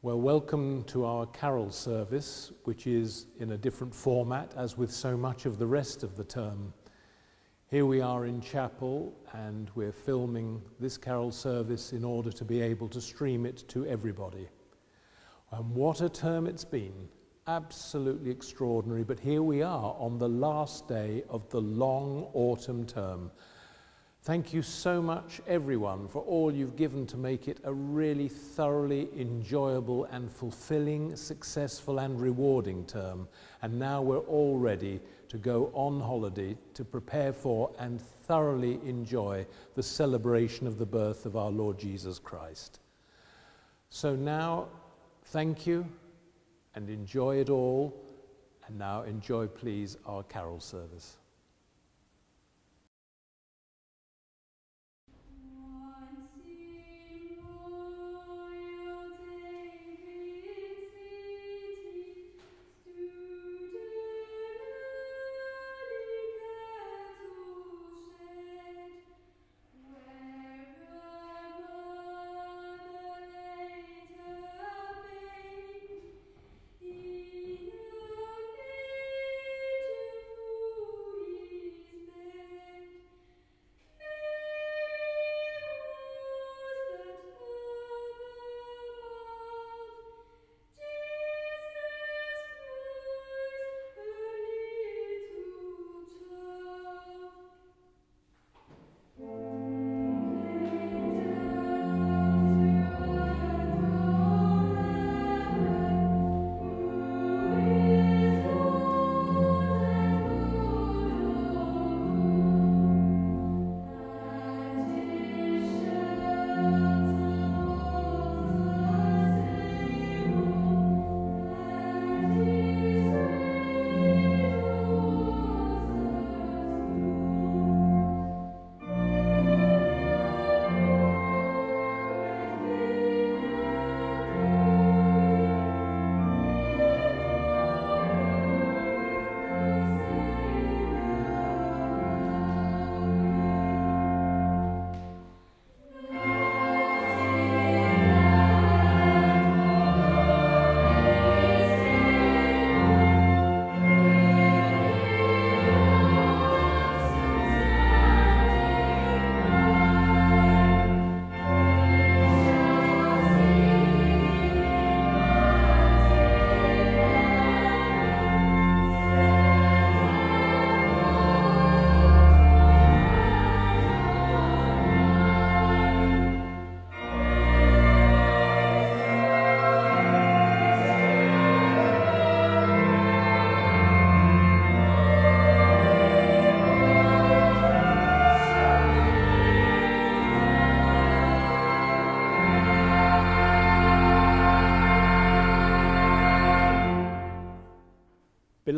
Well, welcome to our carol service, which is in a different format as with so much of the rest of the term. Here we are in chapel, and we're filming this carol service in order to be able to stream it to everybody. And what a term it's been! Absolutely extraordinary. But here we are on the last day of the long autumn term. Thank you so much, everyone, for all you've given to make it a really thoroughly enjoyable and fulfilling, successful, and rewarding term. And now we're all ready to go on holiday to prepare for and thoroughly enjoy the celebration of the birth of our Lord Jesus Christ. So now, thank you and enjoy it all. And now, enjoy, please, our carol service.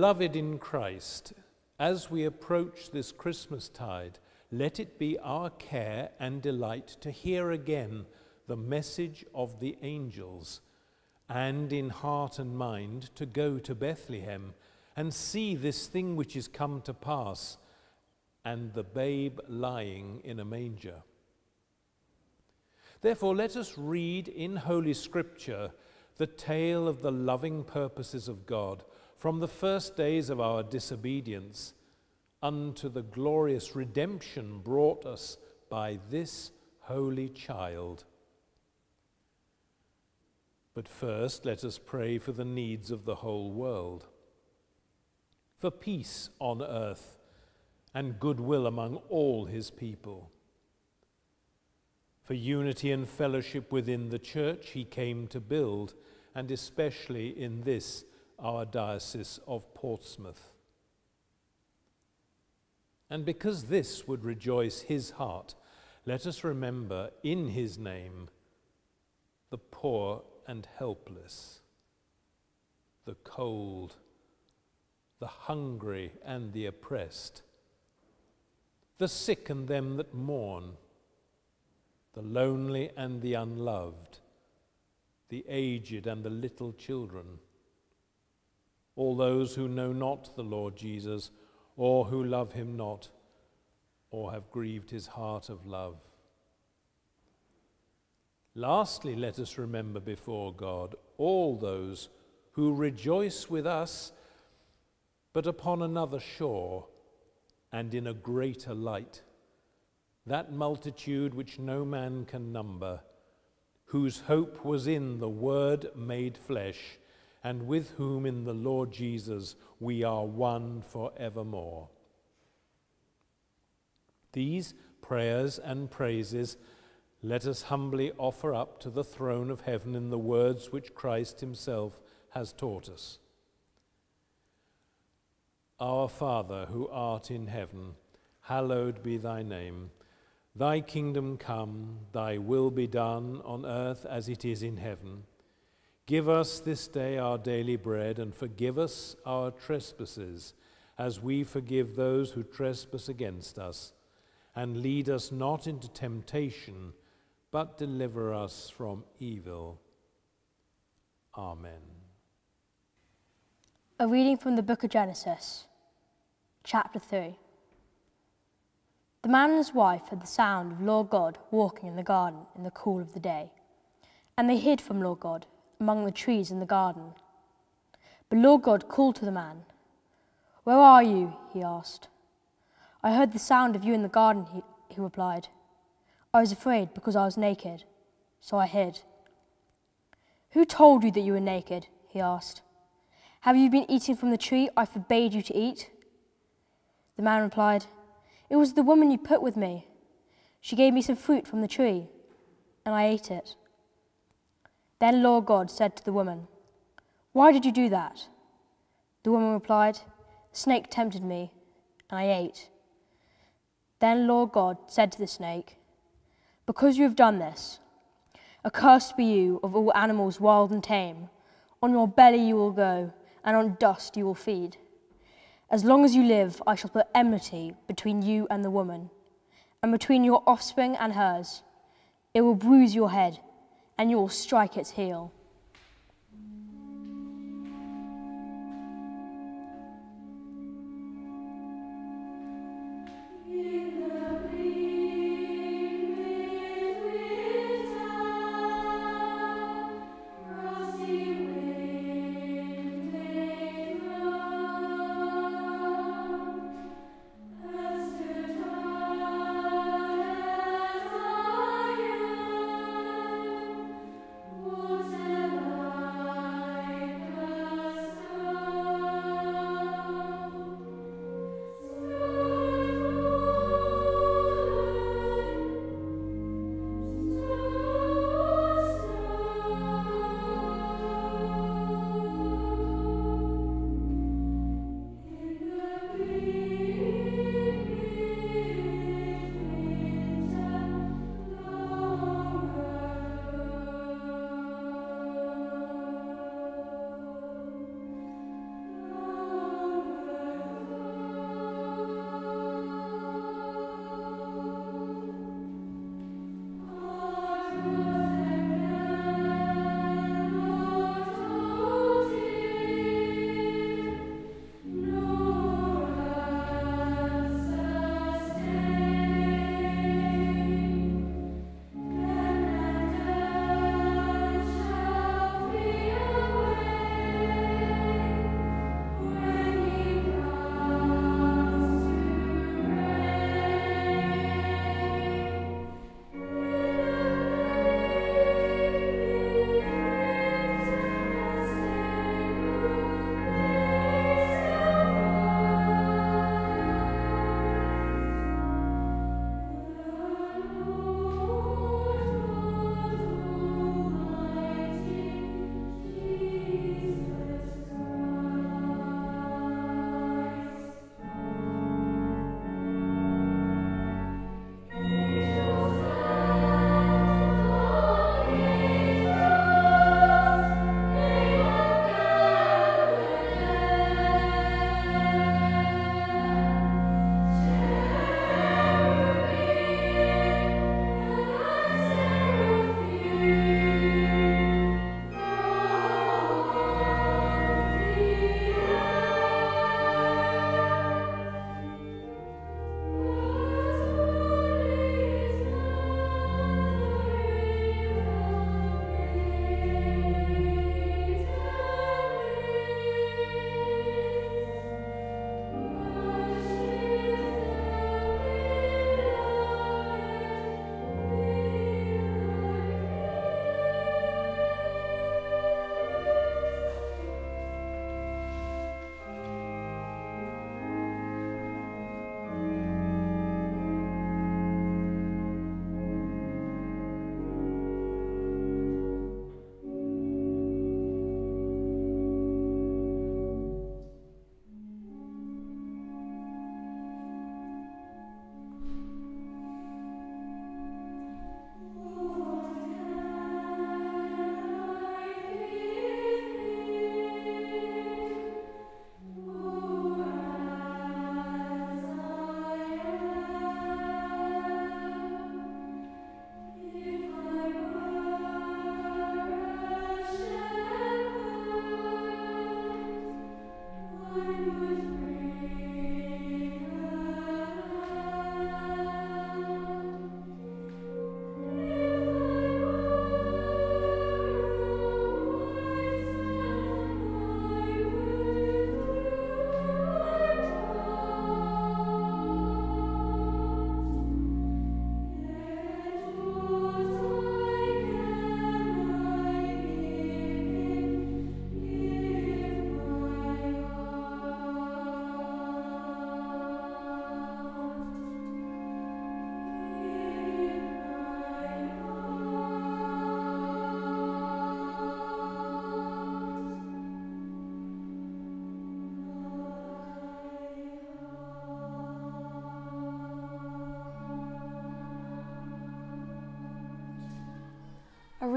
Beloved in Christ, as we approach this Christmas tide, let it be our care and delight to hear again the message of the angels, and in heart and mind to go to Bethlehem and see this thing which is come to pass, and the babe lying in a manger. Therefore, let us read in Holy Scripture the tale of the loving purposes of God from the first days of our disobedience unto the glorious redemption brought us by this holy child. But first, let us pray for the needs of the whole world, for peace on earth and goodwill among all his people. For unity and fellowship within the church he came to build, and especially in this our Diocese of Portsmouth. And because this would rejoice his heart, let us remember in his name the poor and helpless, the cold, the hungry and the oppressed, the sick and them that mourn, the lonely and the unloved, the aged and the little children all those who know not the Lord Jesus, or who love him not, or have grieved his heart of love. Lastly, let us remember before God all those who rejoice with us, but upon another shore and in a greater light. That multitude which no man can number, whose hope was in the Word made flesh, and with whom in the Lord Jesus we are one for evermore. These prayers and praises let us humbly offer up to the throne of heaven in the words which Christ himself has taught us. Our Father, who art in heaven, hallowed be thy name. Thy kingdom come, thy will be done on earth as it is in heaven. Give us this day our daily bread, and forgive us our trespasses, as we forgive those who trespass against us. And lead us not into temptation but deliver us from evil. Amen. A reading from the book of Genesis, chapter 3. The man and his wife heard the sound of Lord God walking in the garden in the cool of the day, and they hid from Lord God among the trees in the garden. But Lord God called to the man. Where are you? he asked. I heard the sound of you in the garden, he, he replied. I was afraid because I was naked, so I hid. Who told you that you were naked? he asked. Have you been eating from the tree I forbade you to eat? The man replied, It was the woman you put with me. She gave me some fruit from the tree, and I ate it. Then Lord God said to the woman, Why did you do that? The woman replied, The snake tempted me, and I ate. Then Lord God said to the snake, because you have done this, accursed be you of all animals wild and tame. On your belly you will go, and on dust you will feed. As long as you live, I shall put enmity between you and the woman, and between your offspring and hers. It will bruise your head, and you will strike its heel.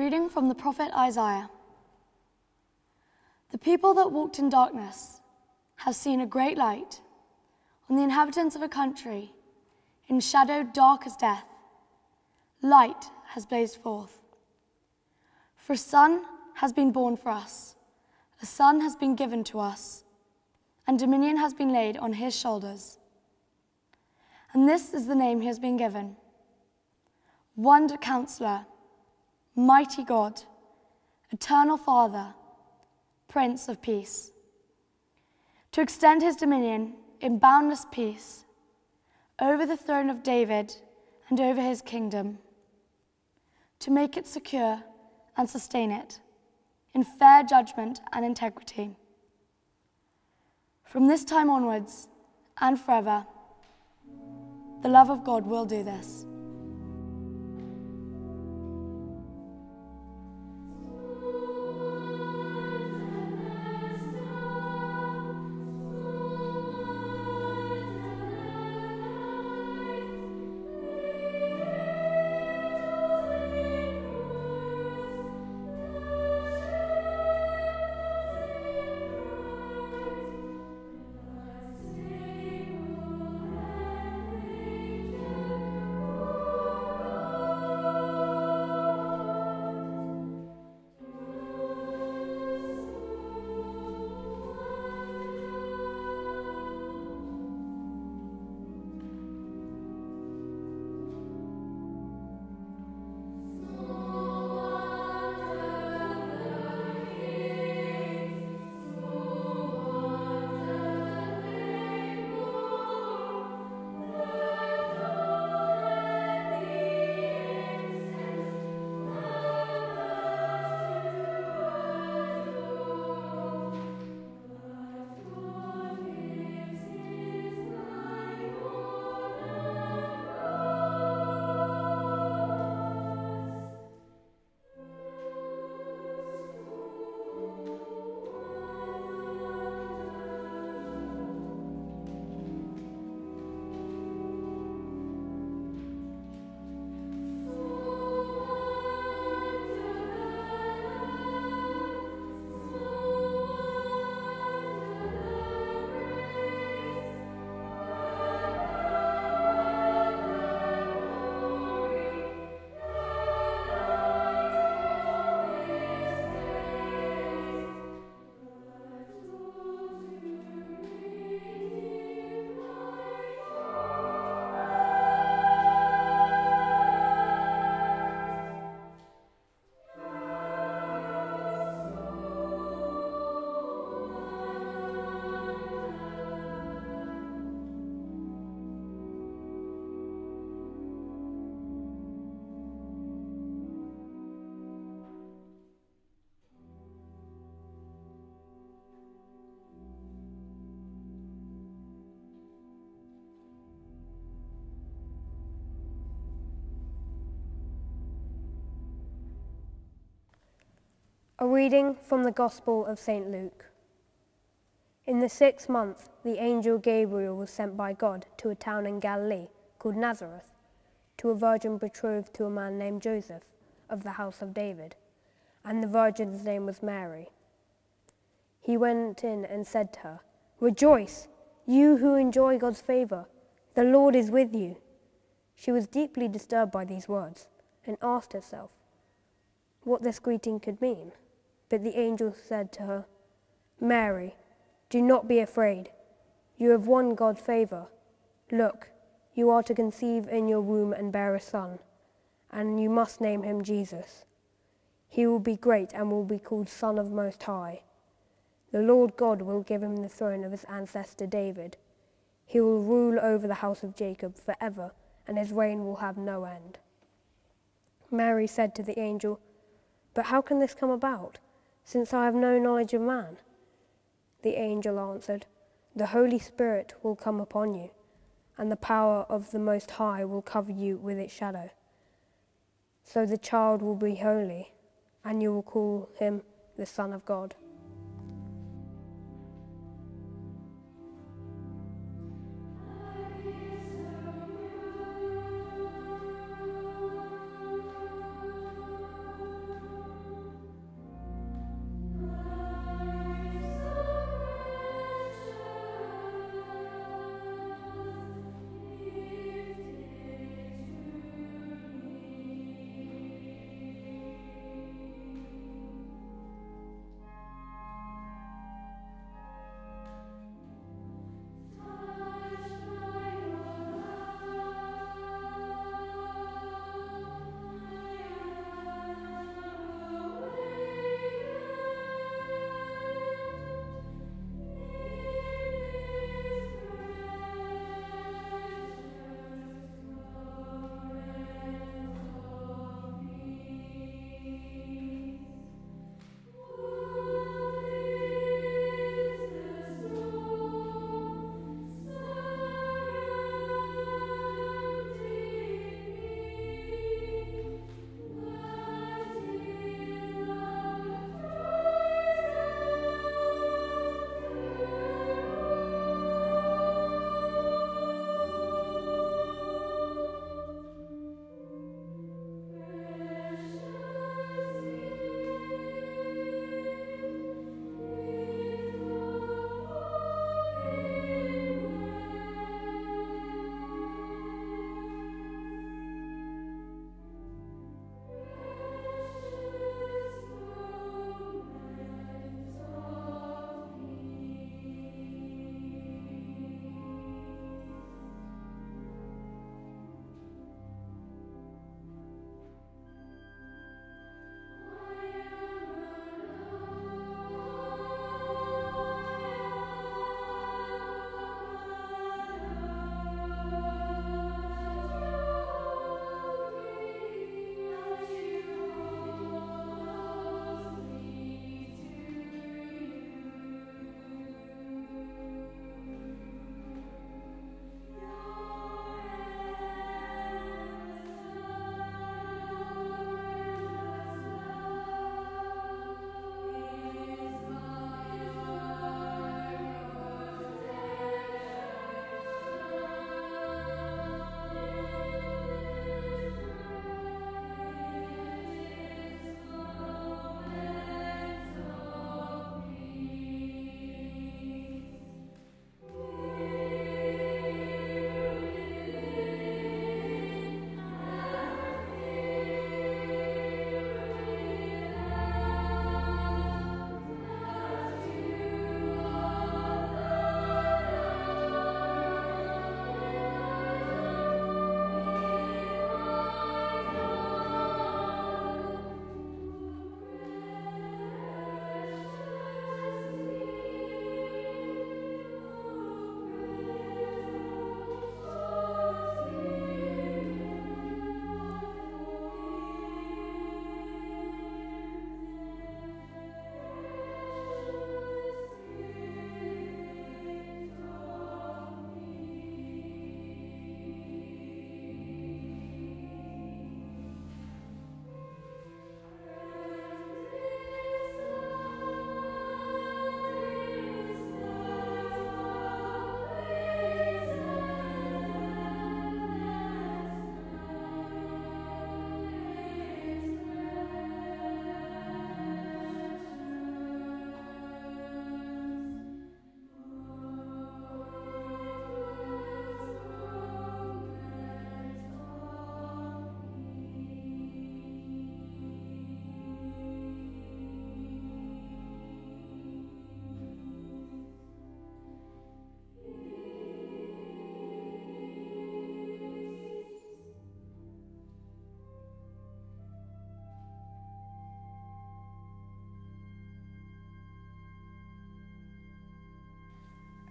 Reading from the prophet Isaiah. The people that walked in darkness have seen a great light. On the inhabitants of a country in shadow dark as death, light has blazed forth. For a son has been born for us, a son has been given to us, and dominion has been laid on his shoulders. And this is the name he has been given Wonder Counselor Mighty God, Eternal Father, Prince of Peace, to extend his dominion in boundless peace over the throne of David and over his kingdom, to make it secure and sustain it in fair judgment and integrity. From this time onwards and forever, the love of God will do this. A reading from the Gospel of St. Luke. In the sixth month, the angel Gabriel was sent by God to a town in Galilee called Nazareth, to a virgin betrothed to a man named Joseph of the house of David, and the virgin's name was Mary. He went in and said to her, Rejoice, you who enjoy God's favor, the Lord is with you. She was deeply disturbed by these words and asked herself what this greeting could mean. But the angel said to her, Mary, Do not be afraid. You have won God's favor. Look, you are to conceive in your womb and bear a son, and you must name him Jesus. He will be great and will be called Son of Most High. The Lord God will give him the throne of his ancestor David. He will rule over the house of Jacob forever, and his reign will have no end. Mary said to the angel, But how can this come about, since I have no knowledge of man? The angel answered, The Holy Spirit will come upon you, and the power of the Most High will cover you with its shadow. So the child will be holy, and you will call him the Son of God.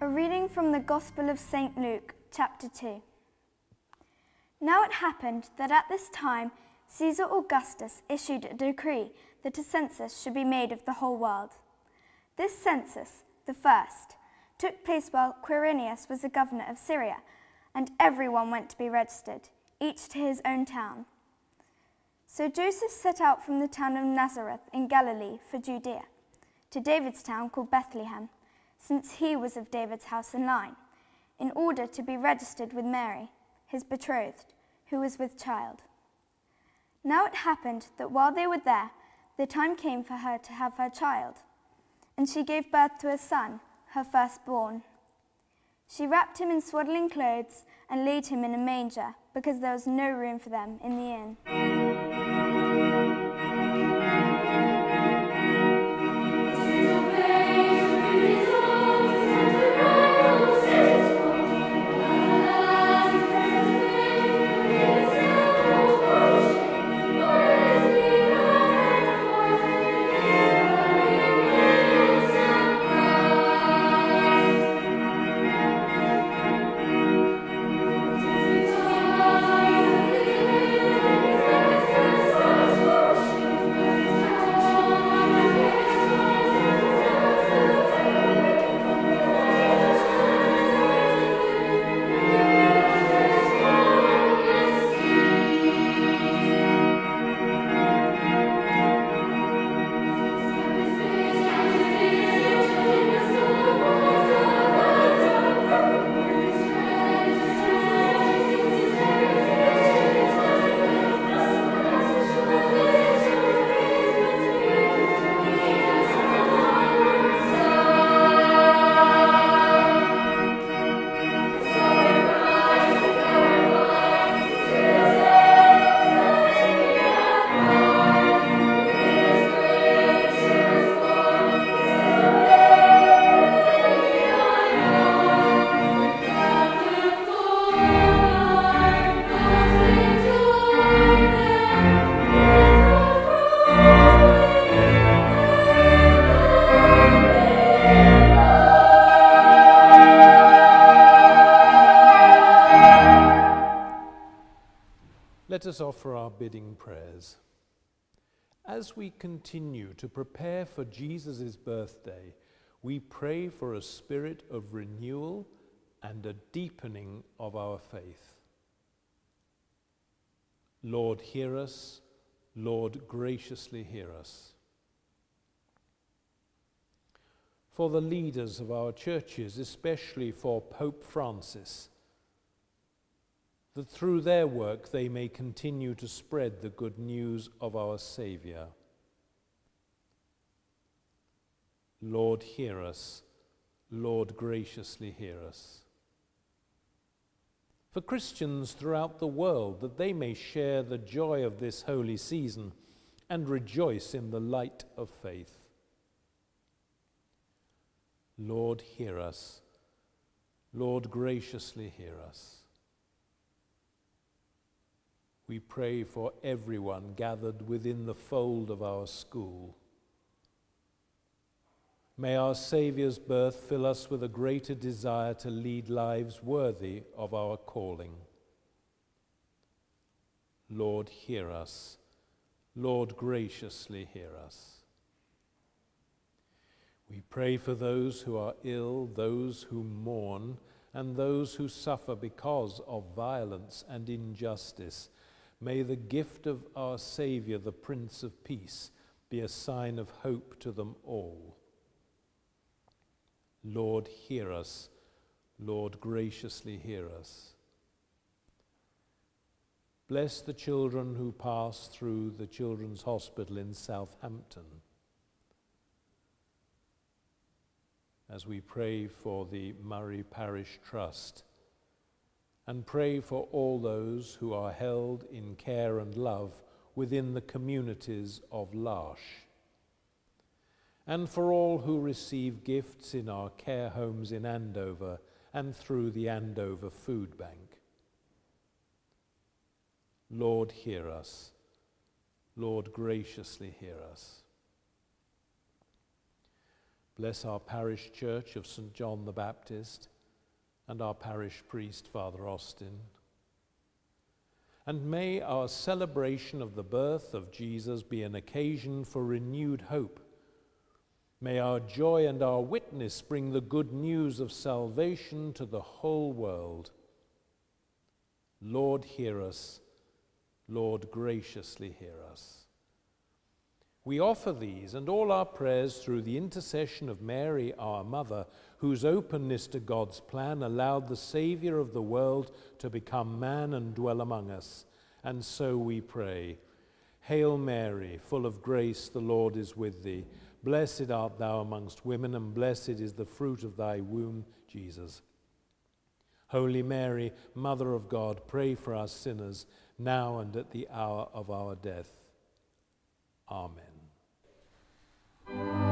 A reading from the Gospel of St. Luke, chapter 2. Now it happened that at this time Caesar Augustus issued a decree that a census should be made of the whole world. This census, the first, took place while Quirinius was the governor of Syria, and everyone went to be registered, each to his own town. So Joseph set out from the town of Nazareth in Galilee for Judea, to David's town called Bethlehem, since he was of David's house and line, in order to be registered with Mary, his betrothed, who was with child. Now it happened that while they were there, the time came for her to have her child, and she gave birth to a son, her firstborn. She wrapped him in swaddling clothes and laid him in a manger, because there was no room for them in the inn. Let us offer our bidding prayers. As we continue to prepare for Jesus' birthday, we pray for a spirit of renewal and a deepening of our faith. Lord, hear us. Lord, graciously hear us. For the leaders of our churches, especially for Pope Francis, that through their work they may continue to spread the good news of our Saviour. Lord, hear us. Lord, graciously hear us. For Christians throughout the world, that they may share the joy of this holy season and rejoice in the light of faith. Lord, hear us. Lord, graciously hear us. We pray for everyone gathered within the fold of our school. May our Saviour's birth fill us with a greater desire to lead lives worthy of our calling. Lord, hear us. Lord, graciously hear us. We pray for those who are ill, those who mourn, and those who suffer because of violence and injustice May the gift of our Saviour, the Prince of Peace, be a sign of hope to them all. Lord, hear us. Lord, graciously hear us. Bless the children who pass through the Children's Hospital in Southampton. As we pray for the Murray Parish Trust and pray for all those who are held in care and love within the communities of L'Arche, and for all who receive gifts in our care homes in Andover and through the Andover Food Bank. Lord, hear us. Lord, graciously hear us. Bless our parish church of St. John the Baptist and our parish priest, Father Austin. And may our celebration of the birth of Jesus be an occasion for renewed hope. May our joy and our witness bring the good news of salvation to the whole world. Lord, hear us. Lord, graciously hear us. We offer these and all our prayers through the intercession of Mary, our Mother, whose openness to God's plan allowed the Saviour of the world to become man and dwell among us. And so we pray Hail Mary, full of grace, the Lord is with thee. Blessed art thou amongst women, and blessed is the fruit of thy womb, Jesus. Holy Mary, Mother of God, pray for us sinners, now and at the hour of our death. Amen. The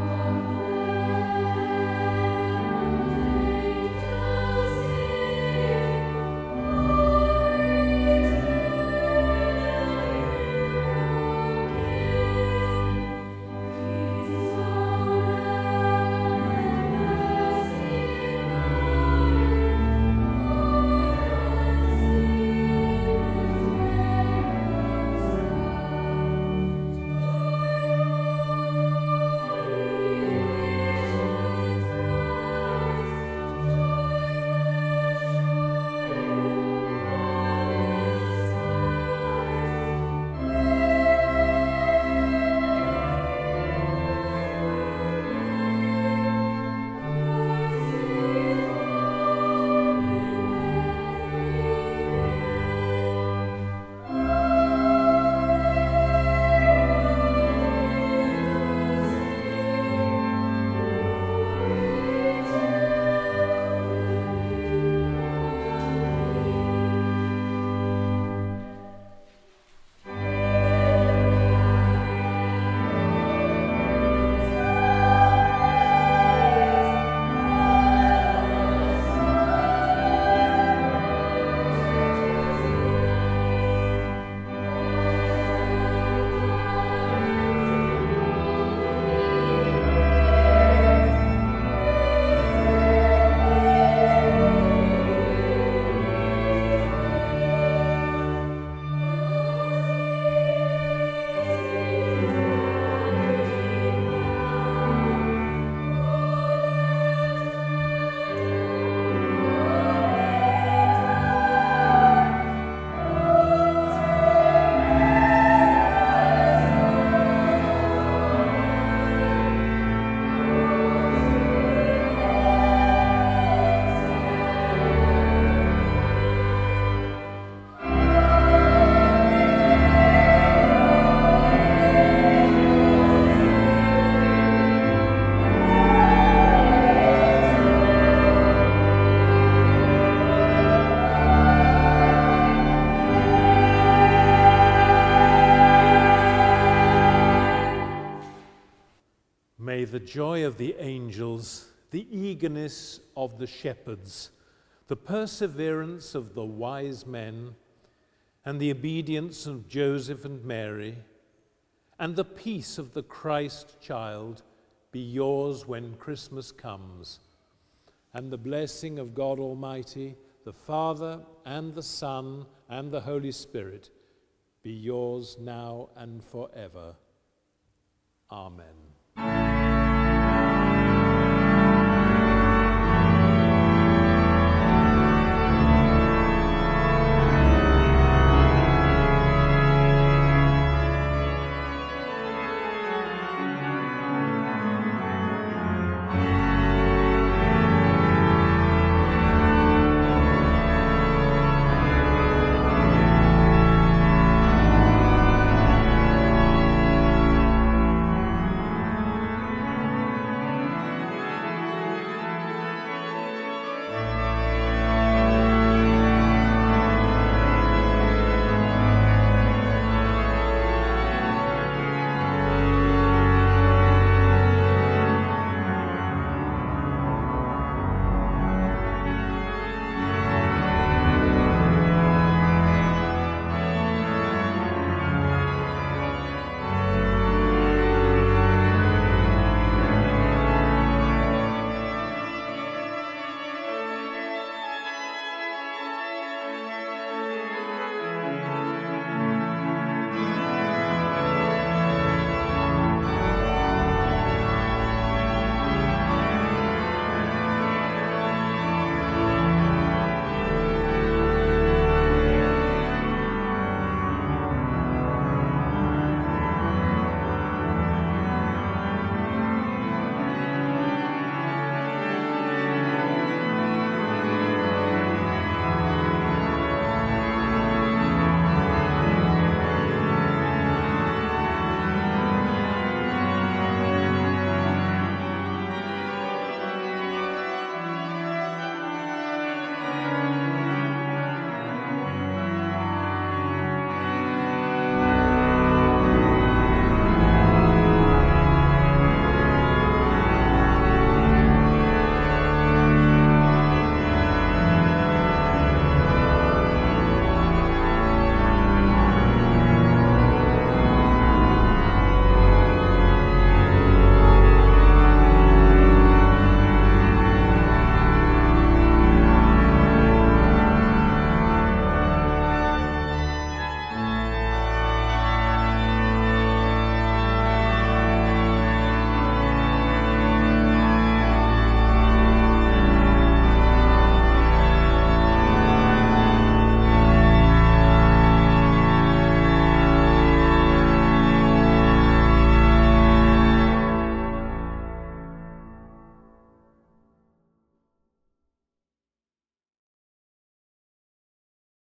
joy of the angels, the eagerness of the shepherds, the perseverance of the wise men, and the obedience of Joseph and Mary, and the peace of the Christ child be yours when Christmas comes. And the blessing of God Almighty, the Father, and the Son, and the Holy Spirit be yours now and forever. Amen.